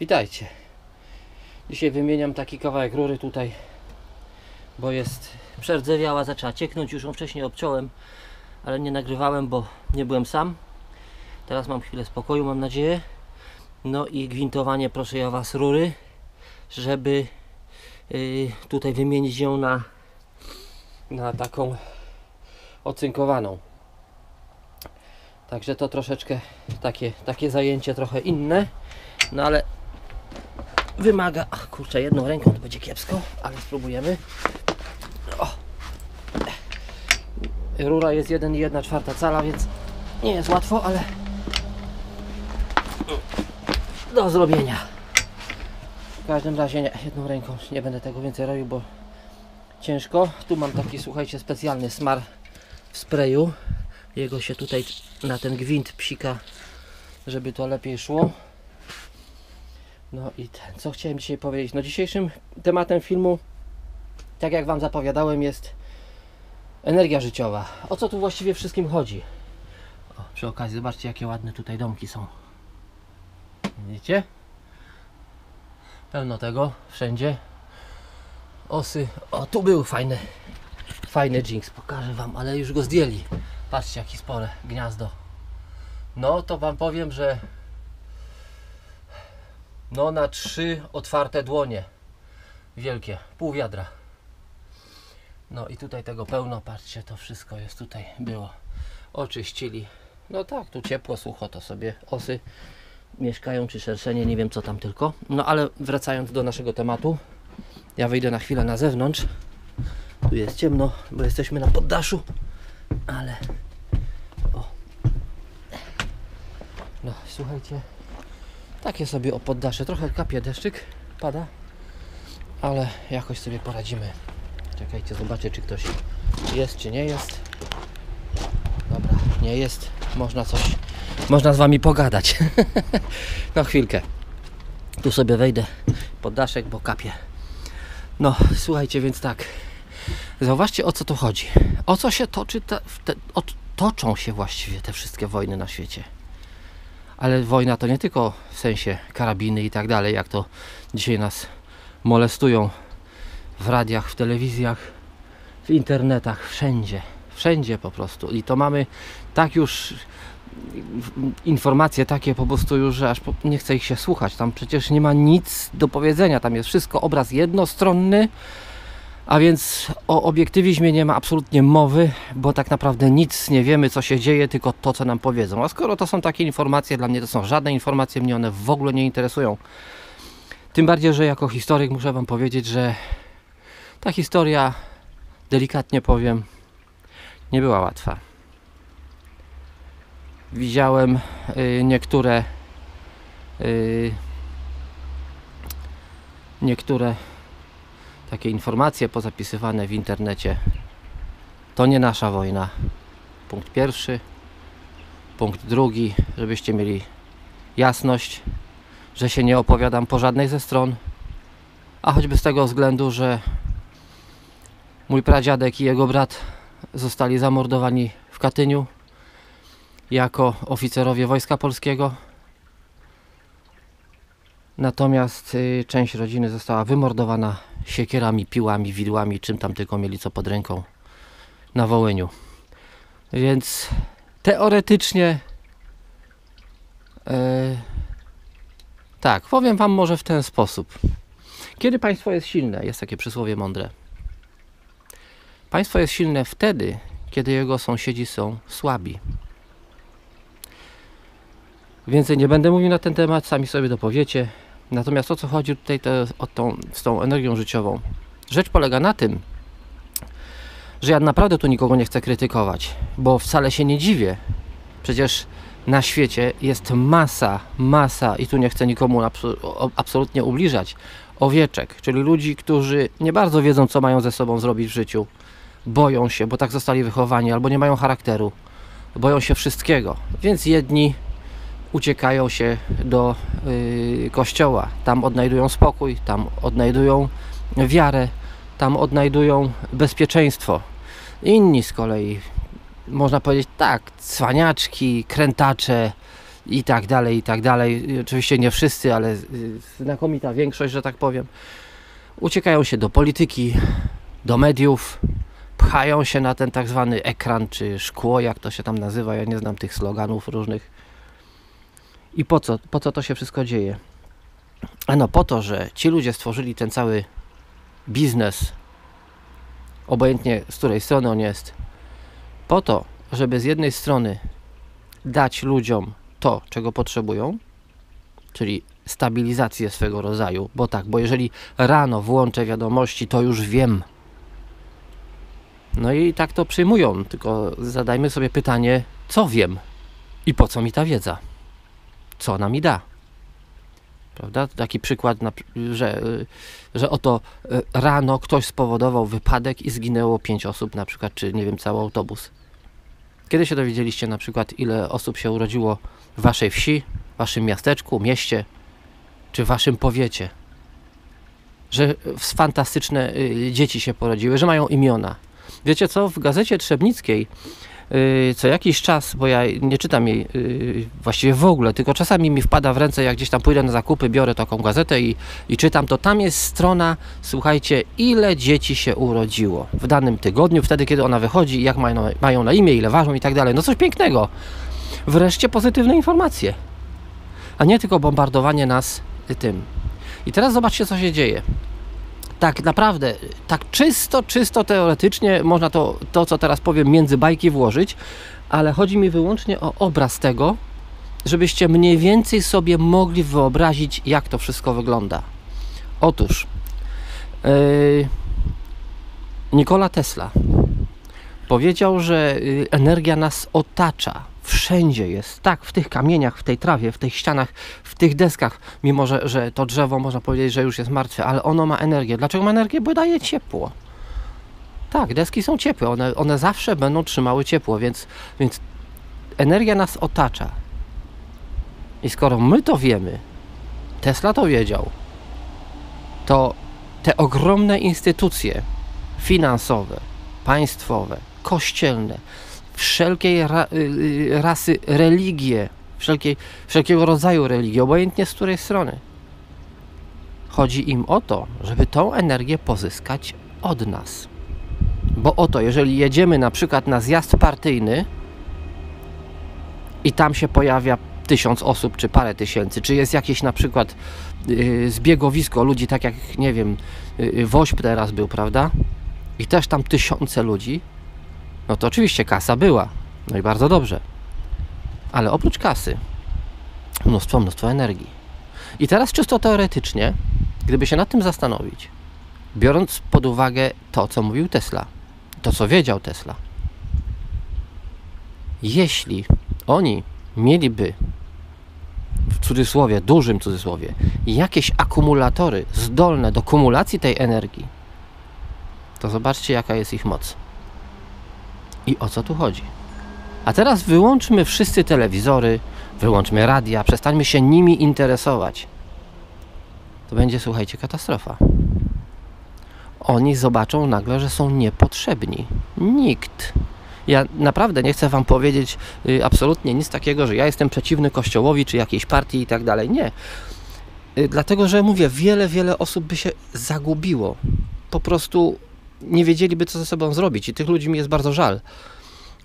Witajcie. Dzisiaj wymieniam taki kawałek rury tutaj, bo jest przerdzewiała, zaczęła cieknąć. Już ją wcześniej obciąłem, ale nie nagrywałem, bo nie byłem sam. Teraz mam chwilę spokoju, mam nadzieję. No i gwintowanie, proszę ja Was, rury, żeby yy, tutaj wymienić ją na, na taką ocynkowaną. Także to troszeczkę takie, takie zajęcie trochę inne, no ale wymaga, ach kurczę, jedną ręką to będzie kiepsko, ale spróbujemy. O. Rura jest 1,1 czwarta cala, więc nie jest łatwo, ale do zrobienia. W każdym razie nie, jedną ręką nie będę tego więcej robił, bo ciężko. Tu mam taki, słuchajcie, specjalny smar w sprayu. Jego się tutaj na ten gwint psika, żeby to lepiej szło. No i ten, co chciałem dzisiaj powiedzieć? No dzisiejszym tematem filmu, tak jak Wam zapowiadałem, jest energia życiowa. O co tu właściwie wszystkim chodzi? O, przy okazji, zobaczcie jakie ładne tutaj domki są. Widzicie? Pełno tego, wszędzie. Osy. O, tu był fajny, fajny jinx, pokażę Wam, ale już go zdjęli. Patrzcie, jakie spore gniazdo. No, to Wam powiem, że no na trzy otwarte dłonie. Wielkie, pół wiadra. No i tutaj tego pełno, patrzcie, to wszystko jest tutaj było. Oczyścili. No tak, tu ciepło, sucho, to sobie osy mieszkają, czy szerszenie, nie wiem co tam tylko. No ale wracając do naszego tematu, ja wyjdę na chwilę na zewnątrz. Tu jest ciemno, bo jesteśmy na poddaszu, ale o. No, słuchajcie, takie sobie o poddasze. Trochę kapie deszczyk, pada, ale jakoś sobie poradzimy. Czekajcie, zobaczę, czy ktoś jest, czy nie jest. Dobra, nie jest. Można coś, można z wami pogadać. no chwilkę. Tu sobie wejdę pod daszek, bo kapie. No, słuchajcie, więc tak. Zauważcie, o co tu chodzi. O co się toczy, te, te, o, toczą się właściwie te wszystkie wojny na świecie. Ale wojna to nie tylko w sensie karabiny i tak dalej, jak to dzisiaj nas molestują w radiach, w telewizjach, w internetach, wszędzie. Wszędzie po prostu. I to mamy tak już informacje takie po prostu już, że aż nie chce ich się słuchać. Tam przecież nie ma nic do powiedzenia. Tam jest wszystko obraz jednostronny, a więc o obiektywizmie nie ma absolutnie mowy, bo tak naprawdę nic nie wiemy, co się dzieje, tylko to, co nam powiedzą. A skoro to są takie informacje, dla mnie to są żadne informacje, mnie one w ogóle nie interesują. Tym bardziej, że jako historyk muszę Wam powiedzieć, że ta historia, delikatnie powiem, nie była łatwa. Widziałem y, niektóre y, niektóre takie informacje pozapisywane w internecie. To nie nasza wojna. Punkt pierwszy. Punkt drugi, żebyście mieli jasność, że się nie opowiadam po żadnej ze stron, a choćby z tego względu, że mój pradziadek i jego brat zostali zamordowani w Katyniu jako oficerowie Wojska Polskiego. Natomiast y, część rodziny została wymordowana siekierami, piłami, widłami, czym tam tylko mieli co pod ręką na Wołyniu. Więc teoretycznie e, tak, powiem Wam może w ten sposób. Kiedy państwo jest silne, jest takie przysłowie mądre. Państwo jest silne wtedy, kiedy jego sąsiedzi są słabi. Więcej nie będę mówił na ten temat, sami sobie dopowiecie. Natomiast o co chodzi tutaj to, o tą, z tą energią życiową? Rzecz polega na tym, że ja naprawdę tu nikogo nie chcę krytykować, bo wcale się nie dziwię. Przecież na świecie jest masa, masa, i tu nie chcę nikomu absolutnie ubliżać, owieczek, czyli ludzi, którzy nie bardzo wiedzą, co mają ze sobą zrobić w życiu. Boją się, bo tak zostali wychowani, albo nie mają charakteru. Boją się wszystkiego. Więc jedni uciekają się do y, kościoła. Tam odnajdują spokój, tam odnajdują wiarę, tam odnajdują bezpieczeństwo. Inni z kolei, można powiedzieć tak, cwaniaczki, krętacze, i tak dalej, i tak dalej. Oczywiście nie wszyscy, ale y, znakomita większość, że tak powiem. Uciekają się do polityki, do mediów, pchają się na ten tak zwany ekran czy szkło, jak to się tam nazywa. Ja nie znam tych sloganów różnych. I po co, po co to się wszystko dzieje? Ano po to, że ci ludzie stworzyli ten cały biznes, obojętnie z której strony on jest, po to, żeby z jednej strony dać ludziom to, czego potrzebują, czyli stabilizację swego rodzaju, bo tak, bo jeżeli rano włączę wiadomości, to już wiem. No i tak to przyjmują, tylko zadajmy sobie pytanie, co wiem i po co mi ta wiedza? Co ona mi da? Prawda? Taki przykład, że, y, że oto y, rano ktoś spowodował wypadek i zginęło pięć osób, na przykład, czy nie wiem, cały autobus. Kiedy się dowiedzieliście na przykład, ile osób się urodziło w waszej wsi, waszym miasteczku, mieście, czy waszym powiecie? Że w- fantastyczne y, dzieci się porodziły, że mają imiona. Wiecie co, w gazecie Trzebnickiej y, co jakiś czas, bo ja nie czytam jej y, właściwie w ogóle, tylko czasami mi wpada w ręce, jak gdzieś tam pójdę na zakupy, biorę taką gazetę i, i czytam, to tam jest strona, słuchajcie, ile dzieci się urodziło w danym tygodniu, wtedy kiedy ona wychodzi, jak mają, mają na imię, ile ważą i tak dalej. No coś pięknego. Wreszcie pozytywne informacje, a nie tylko bombardowanie nas tym. I teraz zobaczcie, co się dzieje tak naprawdę, tak czysto, czysto teoretycznie można to, to, co teraz powiem, między bajki włożyć, ale chodzi mi wyłącznie o obraz tego, żebyście mniej więcej sobie mogli wyobrazić, jak to wszystko wygląda. Otóż yy, Nikola Tesla powiedział, że yy, energia nas otacza. Wszędzie jest, tak, w tych kamieniach, w tej trawie, w tych ścianach, w tych deskach, mimo że, że to drzewo można powiedzieć, że już jest martwe, ale ono ma energię. Dlaczego ma energię? Bo daje ciepło. Tak, deski są ciepłe, one, one zawsze będą trzymały ciepło, więc, więc energia nas otacza. I skoro my to wiemy, Tesla to wiedział, to te ogromne instytucje finansowe, państwowe, kościelne, wszelkiej ra, y, y, rasy religie, wszelkiej, wszelkiego rodzaju religie, obojętnie z której strony. Chodzi im o to, żeby tą energię pozyskać od nas. Bo oto, jeżeli jedziemy na przykład na zjazd partyjny i tam się pojawia tysiąc osób, czy parę tysięcy, czy jest jakieś na przykład yy, zbiegowisko ludzi, tak jak, nie wiem, yy, Wośp teraz był, prawda? I też tam tysiące ludzi, no to oczywiście kasa była. No i bardzo dobrze. Ale oprócz kasy, mnóstwo, mnóstwo energii. I teraz czysto teoretycznie, gdyby się nad tym zastanowić, biorąc pod uwagę to, co mówił Tesla, to, co wiedział Tesla, jeśli oni mieliby w cudzysłowie, dużym cudzysłowie, jakieś akumulatory zdolne do kumulacji tej energii, to zobaczcie, jaka jest ich moc. I o co tu chodzi? A teraz wyłączmy wszyscy telewizory, wyłączmy radia, przestańmy się nimi interesować. To będzie, słuchajcie, katastrofa. Oni zobaczą nagle, że są niepotrzebni. Nikt. Ja naprawdę nie chcę Wam powiedzieć y, absolutnie nic takiego, że ja jestem przeciwny Kościołowi czy jakiejś partii i tak dalej. Nie. Y, dlatego, że mówię, wiele, wiele osób by się zagubiło. Po prostu nie wiedzieliby, co ze sobą zrobić. I tych ludzi mi jest bardzo żal,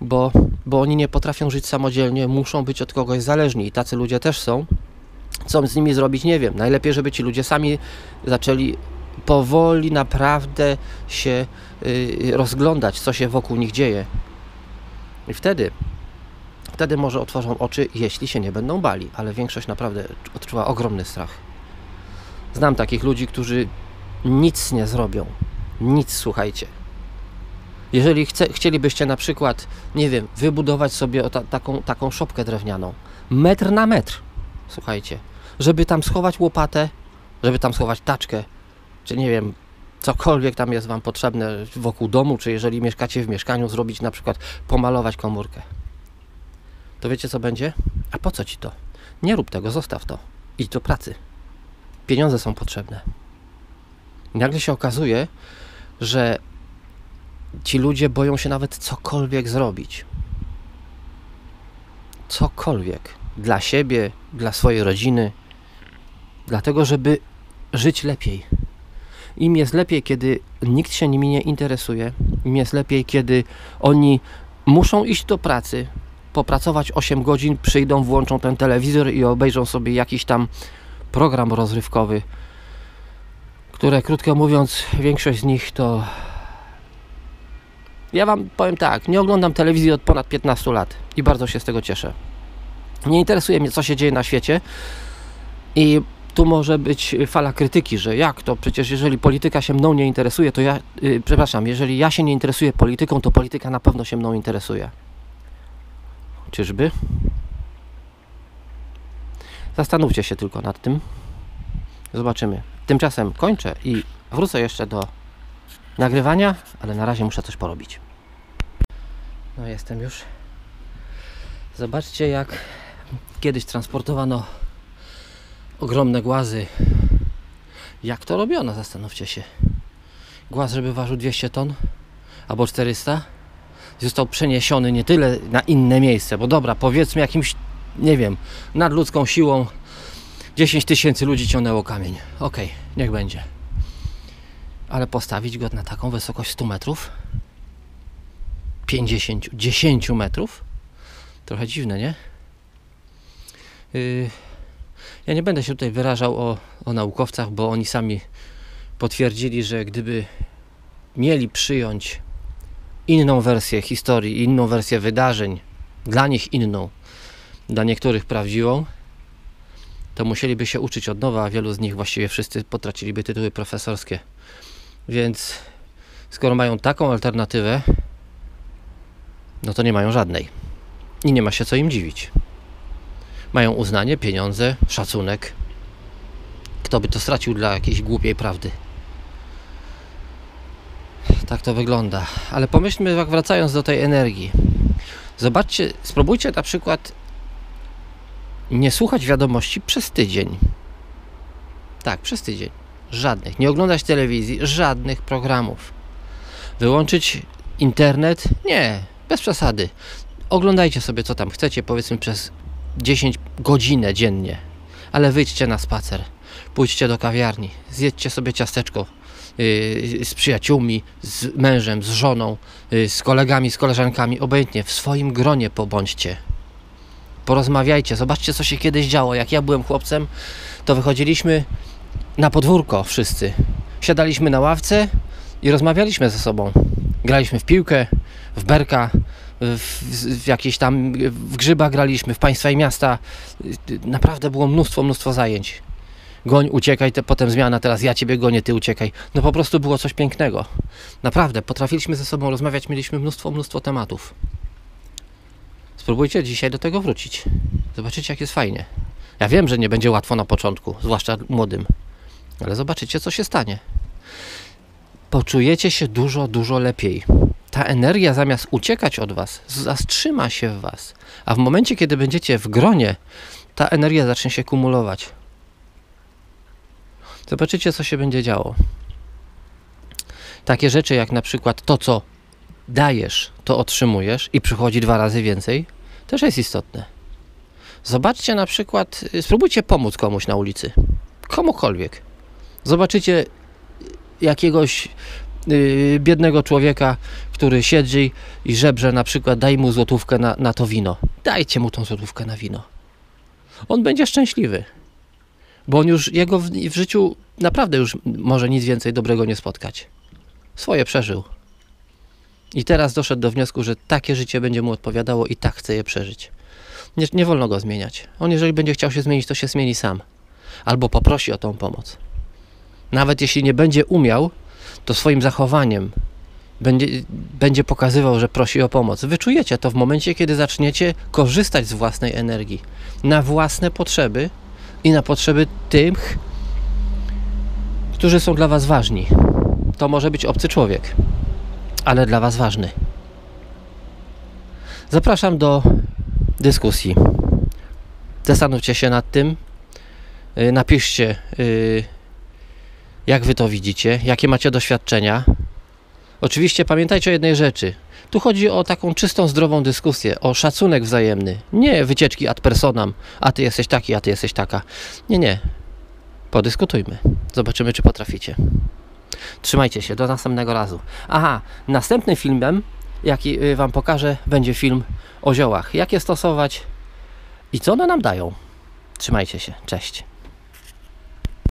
bo, bo oni nie potrafią żyć samodzielnie, muszą być od kogoś zależni. I tacy ludzie też są. Co z nimi zrobić, nie wiem. Najlepiej, żeby ci ludzie sami zaczęli powoli naprawdę się y, rozglądać, co się wokół nich dzieje. I wtedy, wtedy może otworzą oczy, jeśli się nie będą bali. Ale większość naprawdę odczuwa ogromny strach. Znam takich ludzi, którzy nic nie zrobią. Nic, słuchajcie. Jeżeli chce, chcielibyście na przykład, nie wiem, wybudować sobie ta, taką, taką szopkę drewnianą, metr na metr, słuchajcie, żeby tam schować łopatę, żeby tam schować taczkę, czy nie wiem, cokolwiek tam jest Wam potrzebne wokół domu, czy jeżeli mieszkacie w mieszkaniu, zrobić na przykład, pomalować komórkę. To wiecie co będzie? A po co Ci to? Nie rób tego, zostaw to. Idź do pracy. Pieniądze są potrzebne. Nagle się okazuje, że ci ludzie boją się nawet cokolwiek zrobić. Cokolwiek. dla siebie, dla swojej rodziny, dlatego żeby żyć lepiej. Im jest lepiej, kiedy nikt się nimi nie interesuje, im jest lepiej, kiedy oni muszą iść do pracy, popracować 8 godzin, przyjdą, włączą ten telewizor i obejrzą sobie jakiś tam program rozrywkowy, które krótko mówiąc, większość z nich to. Ja Wam powiem tak, nie oglądam telewizji od ponad 15 lat i bardzo się z tego cieszę. Nie interesuje mnie, co się dzieje na świecie i tu może być fala krytyki, że jak to przecież jeżeli polityka się mną nie interesuje, to ja, yy, przepraszam, jeżeli ja się nie interesuję polityką, to polityka na pewno się mną interesuje. Czyżby? Zastanówcie się tylko nad tym. Zobaczymy. Tymczasem kończę i wrócę jeszcze do nagrywania, ale na razie muszę coś porobić. No jestem już. Zobaczcie jak kiedyś transportowano ogromne głazy. Jak to robiono, zastanówcie się. Głaz, żeby ważył 200 ton albo 400, został przeniesiony nie tyle na inne miejsce, bo dobra, powiedzmy jakimś, nie wiem, nadludzką siłą 10 tysięcy ludzi ciągnęło kamień. Okej, okay, niech będzie. Ale postawić go na taką wysokość 100 metrów, 50, 10 metrów, trochę dziwne, nie? Yy, ja nie będę się tutaj wyrażał o, o naukowcach, bo oni sami potwierdzili, że gdyby mieli przyjąć inną wersję historii, inną wersję wydarzeń, dla nich inną, dla niektórych prawdziwą, to musieliby się uczyć od nowa, a wielu z nich właściwie wszyscy potraciliby tytuły profesorskie. Więc skoro mają taką alternatywę, no to nie mają żadnej. I nie ma się co im dziwić. Mają uznanie, pieniądze, szacunek. Kto by to stracił dla jakiejś głupiej prawdy? Tak to wygląda. Ale pomyślmy, jak wracając do tej energii. Zobaczcie, spróbujcie na przykład nie słuchać wiadomości przez tydzień. Tak, przez tydzień. Żadnych. Nie oglądać telewizji, żadnych programów. Wyłączyć internet? Nie, bez przesady. Oglądajcie sobie co tam chcecie, powiedzmy przez 10 godzin dziennie. Ale wyjdźcie na spacer. Pójdźcie do kawiarni, zjedźcie sobie ciasteczko yy, z przyjaciółmi, z mężem, z żoną, yy, z kolegami, z koleżankami, obojętnie w swoim gronie pobądźcie porozmawiajcie, zobaczcie co się kiedyś działo. Jak ja byłem chłopcem, to wychodziliśmy na podwórko wszyscy. Siadaliśmy na ławce i rozmawialiśmy ze sobą. Graliśmy w piłkę, w berka, w, w jakieś tam w grzyba graliśmy, w państwa i miasta. Naprawdę było mnóstwo, mnóstwo zajęć. Goń, uciekaj, te, potem zmiana, teraz ja ciebie gonię, ty uciekaj. No po prostu było coś pięknego. Naprawdę, potrafiliśmy ze sobą rozmawiać, mieliśmy mnóstwo, mnóstwo tematów. Spróbujcie dzisiaj do tego wrócić. Zobaczycie, jak jest fajnie. Ja wiem, że nie będzie łatwo na początku, zwłaszcza młodym, ale zobaczycie, co się stanie. Poczujecie się dużo, dużo lepiej. Ta energia zamiast uciekać od Was, zatrzyma się w Was, a w momencie, kiedy będziecie w gronie, ta energia zacznie się kumulować. Zobaczycie, co się będzie działo. Takie rzeczy jak na przykład to, co dajesz, to otrzymujesz i przychodzi dwa razy więcej, też jest istotne. Zobaczcie na przykład, y, spróbujcie pomóc komuś na ulicy. Komukolwiek. Zobaczycie jakiegoś yy, biednego człowieka, który siedzi i żebrze na przykład, daj mu złotówkę na, na to wino. Dajcie mu tą złotówkę na wino. On będzie szczęśliwy. Bo on już, jego w, w życiu naprawdę już może nic więcej dobrego nie spotkać. Swoje przeżył. I teraz doszedł do wniosku, że takie życie będzie mu odpowiadało i tak chce je przeżyć. Nie, nie wolno go zmieniać. On, jeżeli będzie chciał się zmienić, to się zmieni sam. Albo poprosi o tą pomoc. Nawet jeśli nie będzie umiał, to swoim zachowaniem będzie, będzie pokazywał, że prosi o pomoc. Wyczujecie to w momencie, kiedy zaczniecie korzystać z własnej energii na własne potrzeby i na potrzeby tych, którzy są dla Was ważni. To może być obcy człowiek ale dla Was ważny. Zapraszam do dyskusji. Zastanówcie się nad tym. Y, napiszcie, y, jak Wy to widzicie, jakie macie doświadczenia. Oczywiście pamiętajcie o jednej rzeczy. Tu chodzi o taką czystą, zdrową dyskusję, o szacunek wzajemny. Nie wycieczki ad personam, a ty jesteś taki, a ty jesteś taka. Nie, nie. Podyskutujmy. Zobaczymy, czy potraficie. Trzymajcie się, do następnego razu. Aha, następnym filmem, jaki y, Wam pokażę, będzie film o ziołach. Jak je stosować i co one nam dają. Trzymajcie się, cześć.